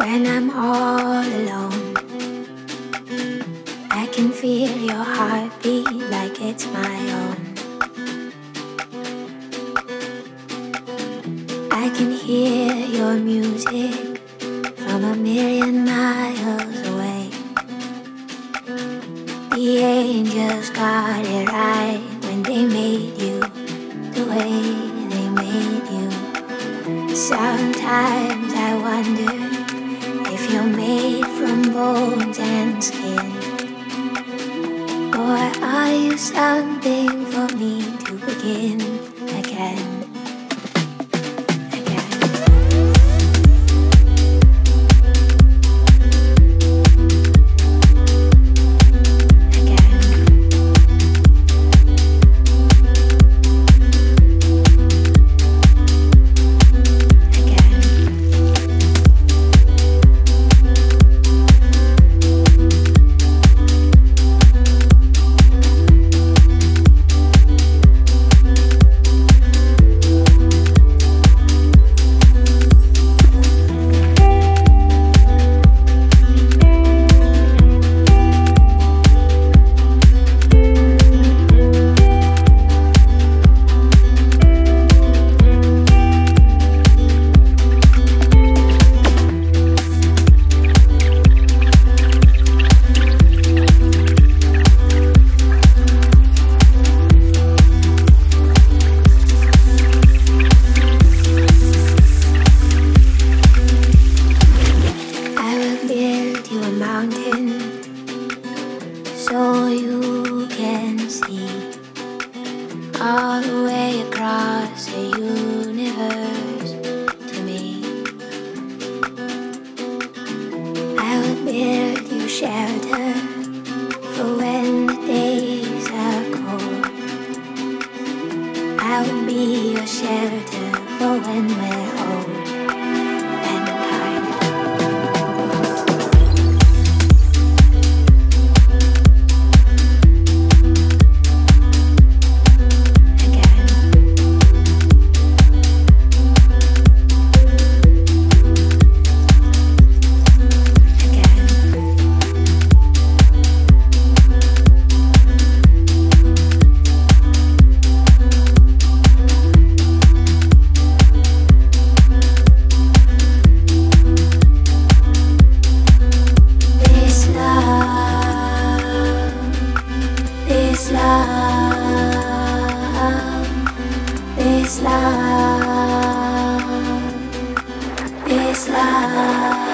when I'm all alone. I can feel your heartbeat like it's my own. I can hear your music from a million miles away. The angels got it right Sometimes I wonder if you're made from bones and skin. Or are you something for me to begin? all the way across the universe to me. I will build you shelter for when the days are cold. I will be your shelter for when we're old. This love, this love.